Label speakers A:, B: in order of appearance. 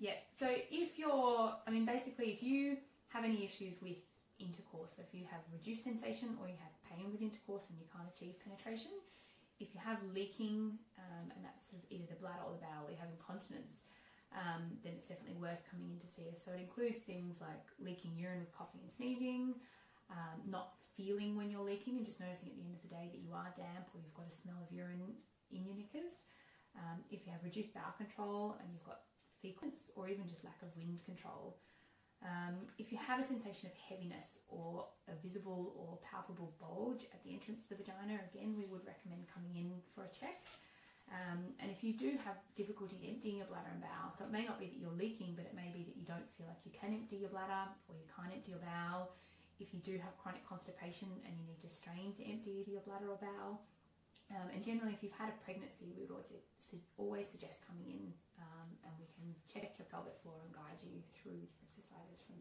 A: Yeah. So if you're, I mean, basically, if you have any issues with intercourse, so if you have reduced sensation or you have pain with intercourse and you can't achieve penetration, if you have leaking, um, and that's sort of either the bladder or the bowel, or you have incontinence, um, then it's definitely worth coming in to see us. So it includes things like leaking urine with coughing and sneezing, um, not feeling when you're leaking and just noticing at the end of the day that you are damp or you've got a smell of urine in your knickers. Um, if you have reduced bowel control and you've got fecals or even just lack of wind control. Um, if you have a sensation of heaviness or a visible or palpable bulge at the entrance to the vagina, again, we would recommend coming in for a check. Um, and if you do have difficulties emptying your bladder and bowel, so it may not be that you're leaking, but it may be that you don't feel like you can empty your bladder or you can't empty your bowel. If you do have chronic constipation and you need to strain to empty either your bladder or bowel, um, and generally, if you've had a pregnancy, we would always, always suggest coming in and check your pelvic floor and guide you through exercises from